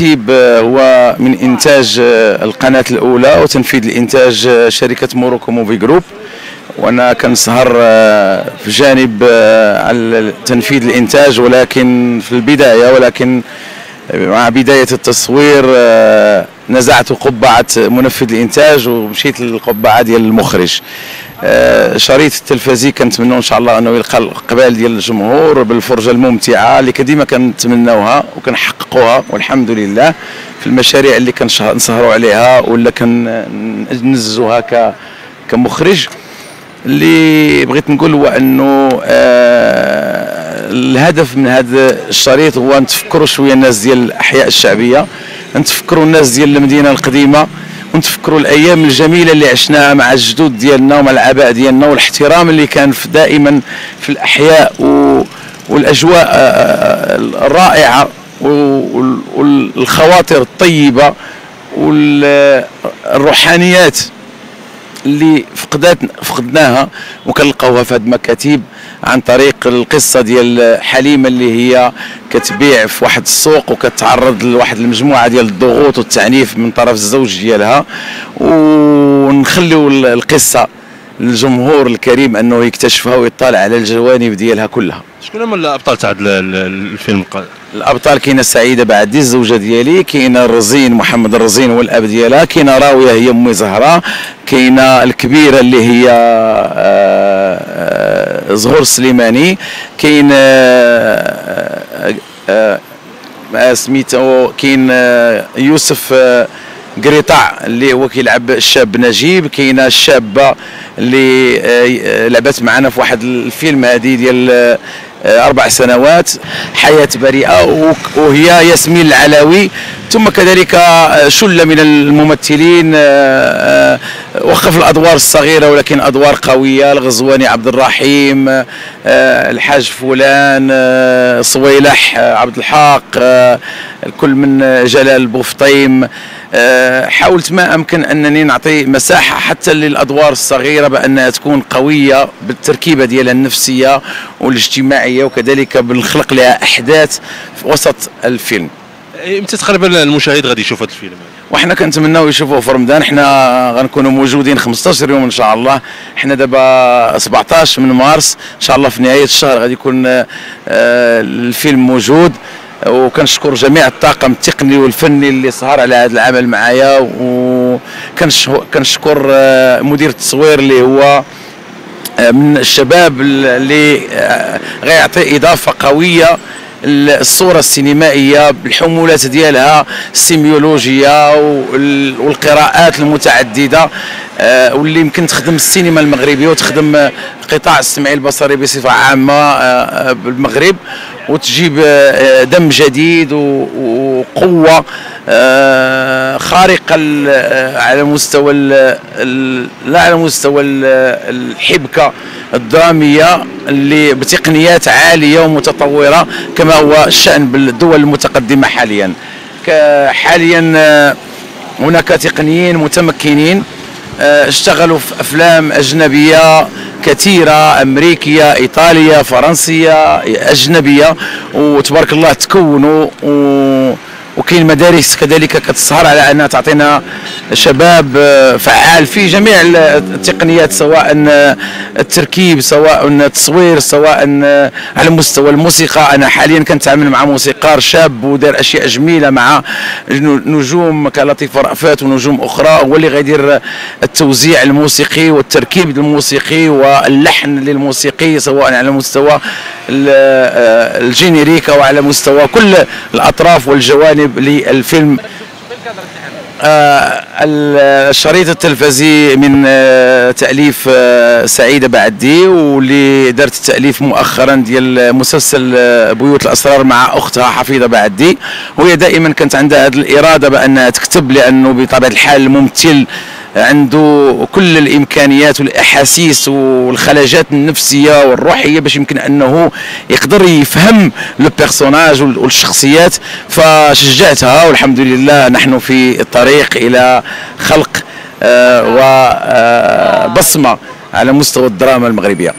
الترتيب آه، هو من إنتاج آه، القناة الأولى وتنفيذ الانتاج آه، شركة Morocco Movie Group. وأنا كنسهر في جانب على تنفيذ الإنتاج ولكن في البداية ولكن مع بداية التصوير نزعت قبعة منفذ الإنتاج ومشيت للقبعة ديال المخرج. شريط التلفزي كنتمنوا إن شاء الله أنه يلقى الاقبال ديال الجمهور بالفرجة الممتعة اللي ديما كنتمناوها وكنحققوها والحمد لله في المشاريع اللي كنسهروا عليها ولا كننزوها ك كمخرج. اللي بغيت نقول هو أنه آه الهدف من هذا الشريط هو نتفكروا شوية الناس ديال الأحياء الشعبية نتفكروا الناس ديال المدينة القديمة ونتفكروا الأيام الجميلة اللي عشناها مع الجدود ديالنا ومع الآباء ديالنا والاحترام اللي كان في دائما في الأحياء و والأجواء آه، آه، الرائعة وال- والخواطر الطيبة والروحانيات اللي فقدات فقدناها. وكنلقاوها في هذه المكاتب. عن طريق القصة ديال حليمه اللي هي كتبيع في واحد السوق وكتعرض لواحد المجموعة ديال الضغوط والتعنيف من طرف الزوج ديالها. ونخليو ال- القصة للجمهور الكريم أنه يكتشفها ويطلع على الجوانب ديالها كلها. شكون هما الأبطال تاع ال- ال- الفيلم؟ الأبطال كاينة سعيدة بعدي الزوجة ديالي كاينة الرزين محمد الرزين هو الاب ديالها كاينة راوية هي أمي زهراء كاينة الكبيرة اللي هي آه، آه، زهور السليماني كاين آه، آه، آه، سميتو كاين آه، يوسف آه، قريطع اللي هو كيلعب الشاب نجيب. كاينة الشابه اللي آه، لعبت معنا في واحد الفيلم هذه ديال آه، أربع سنوات. حياة بريئة وهي ياسمين العلاوي. ثم كذلك آه، شله من الممثلين آه، آه، وقف الأدوار الصغيرة ولكن أدوار قوية الغزواني عبد الرحيم الحاج فلان صويلح عبد الحق آه، الكل من جلال بوفطيم. حاولت ما أمكن أنني نعطي مساحة حتى للأدوار الصغيرة بأنها تكون قوية بالتركيبة ديالها النفسية والاجتماعية وكذلك بالخلق لها أحداث في وسط الفيلم. إمتى تقريبا المشاهد غادي يشوف هذا الفيلم؟ وحنا كنتمناو يشوفوه في رمضان. حنا غنكونوا موجودين 15 يوم إن شاء الله. حنا دابا 17 من مارس. إن شاء الله في نهاية الشهر غادي يكون آه، آه، الفيلم موجود. وكنشكر جميع الطاقم التقني والفني اللي سهر على هذا العمل معايا. وكنشكر مدير التصوير اللي هو آه، من الشباب اللي آه، غيعطي إضافة قوية الصورة السينمائية بالحمولات ديالها السيميولوجيه وال- والقراءات المتعددة. آه، واللي يمكن تخدم السينما المغربية وتخدم القطاع السمعي البصري بصفة عامة آه، آه، بالمغرب. وتجيب دم جديد وقوة. خارقه ال- آه، على مستوى لا على مستوى ال- الحبكة الدرامية اللي بتقنيات عالية ومتطورة كما هو الشأن بالدول المتقدمة حاليا. حاليا آه، هناك تقنيين متمكنين آه، اشتغلوا في أفلام أجنبية كثيرة أمريكية إيطالية فرنسية أجنبية وتبارك الله تكونوا و وكاين مدارس كذلك كتسهر على أنها تعطينا شباب آه، فعال في جميع ال- التقنيات سواء آه، التركيب سواء التصوير سواء آه، على مستوى الموسيقى. أنا حاليا كنتعامل مع موسيقار شاب ودار أشياء جميلة مع نجوم كلطيف رأفات ونجوم أخرى. هو اللي غيدير التوزيع الموسيقي والتركيب الموسيقي واللحن للموسيقي سواء على مستوى ال- آه، الجينيريك أو على مستوى كل الأطراف والجوانب. للفيلم. آه، الشريط التلفزي من آه، تأليف آه، سعيدة بعدي واللي دارت التأليف مؤخرا ديال مسلسل آه، بيوت الأسرار مع أختها حفيظة بعدي. وهي دائما كانت عندها هذه الإرادة بأنها تكتب لأنه بطبيعة الحال الممثل عنده كل الإمكانيات والأحاسيس والخلاجات النفسية والروحية باش يمكن أنه يقدر يفهم لو بيرسوناج والشخصيات فشجعتها والحمد لله نحن في الطريق إلى خلق وبصمه على مستوى الدراما المغربية.